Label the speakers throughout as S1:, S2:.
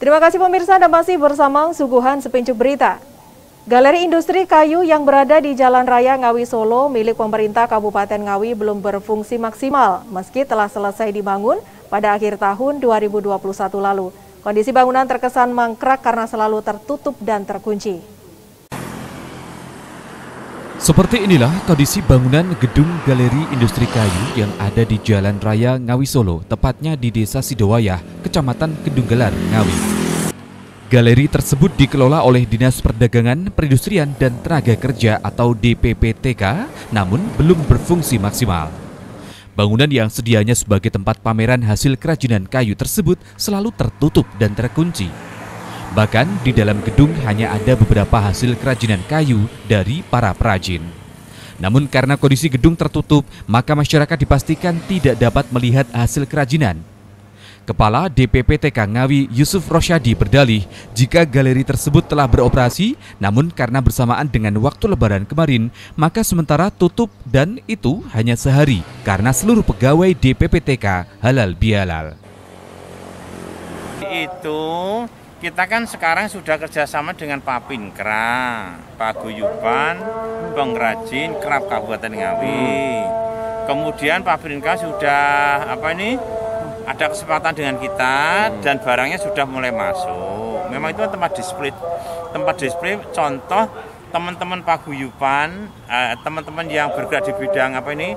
S1: Terima kasih pemirsa Anda masih bersama Suguhan Sepincuk Berita. Galeri industri kayu yang berada di Jalan Raya Ngawi Solo milik pemerintah Kabupaten Ngawi belum berfungsi maksimal meski telah selesai dibangun pada akhir tahun 2021 lalu. Kondisi bangunan terkesan mangkrak karena selalu tertutup dan terkunci.
S2: Seperti inilah kondisi bangunan gedung galeri industri kayu yang ada di Jalan Raya Ngawi Solo, tepatnya di Desa Sidowayah, Kecamatan Kedunggelar, Ngawi. Galeri tersebut dikelola oleh Dinas Perdagangan, Perindustrian, dan Tenaga Kerja atau DPPTK, namun belum berfungsi maksimal. Bangunan yang sedianya sebagai tempat pameran hasil kerajinan kayu tersebut selalu tertutup dan terkunci. Bahkan di dalam gedung hanya ada beberapa hasil kerajinan kayu dari para perajin. Namun karena kondisi gedung tertutup, maka masyarakat dipastikan tidak dapat melihat hasil kerajinan. Kepala DPPTK Ngawi Yusuf Rosyadi berdalih jika galeri tersebut telah beroperasi, namun karena bersamaan dengan waktu lebaran kemarin, maka sementara tutup dan itu hanya sehari karena seluruh pegawai DPPTK halal bihalal.
S3: Itu kita kan sekarang sudah kerjasama dengan Papinkra, Paguyuban, Pengrajin, Kerap Kabupaten Ngawi. Kemudian Papinkra sudah apa ini ada kesempatan dengan kita dan barangnya sudah mulai masuk. Memang itu tempat display, tempat display contoh teman-teman paguyuban, eh, teman-teman yang bergerak di bidang apa ini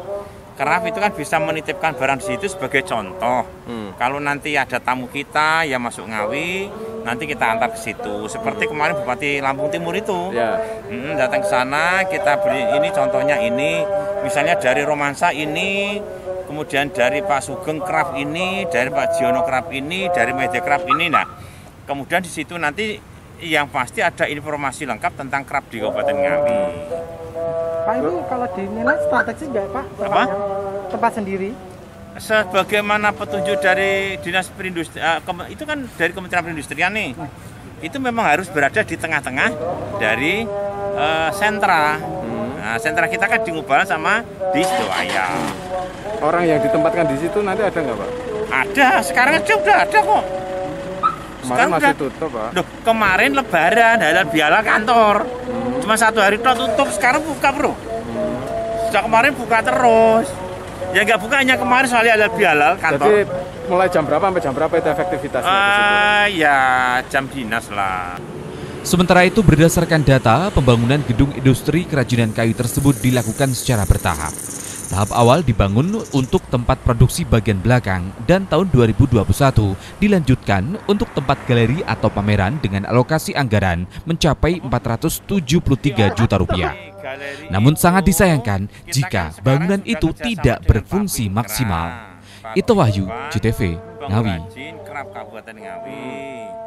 S3: kerap itu kan bisa menitipkan barang di situ sebagai contoh. Hmm. Kalau nanti ada tamu kita yang masuk Ngawi, nanti kita antar ke situ. Seperti kemarin Bupati Lampung Timur itu, ya. hmm, datang ke sana, kita beri ini contohnya ini, misalnya dari Romansa ini, kemudian dari Pak Sugeng Craft ini, dari Pak Jiono Craft ini, dari Media Craft ini, nah, kemudian di situ nanti yang pasti ada informasi lengkap tentang craft di Kabupaten Ngawi.
S4: Pak ini kalau dinilai strategis nggak Pak? Apa? Tempat sendiri?
S3: Sebagaimana petunjuk dari Dinas Perindustrian, uh, itu kan dari Kementerian Perindustrian nih. Hmm. Itu memang harus berada di tengah-tengah dari uh, sentra. Hmm. Nah, sentra kita kan di Ngubalan sama di Sidoaya.
S5: Orang yang ditempatkan di situ nanti ada nggak Pak?
S3: Ada, sekarang aja udah ada kok.
S5: Sekarang masih udah, tutup Pak?
S3: Duh, kemarin lebaran, halal biala kantor. Hmm Cuma satu hari tutup, sekarang buka bro. Sejak kemarin buka terus. Ya nggak buka hanya kemarin soalnya ada bialal kantor.
S5: Jadi mulai jam berapa sampai jam berapa itu efektivitasnya?
S3: Uh, ya jam dinas lah.
S2: Sementara itu berdasarkan data, pembangunan gedung industri kerajinan kayu tersebut dilakukan secara bertahap. Tahap awal dibangun untuk tempat produksi bagian belakang dan tahun 2021 dilanjutkan untuk tempat galeri atau pameran dengan alokasi anggaran mencapai 473 juta rupiah. Namun sangat disayangkan jika bangunan itu tidak berfungsi maksimal. Itu Wahyu, CTV, Ngawi.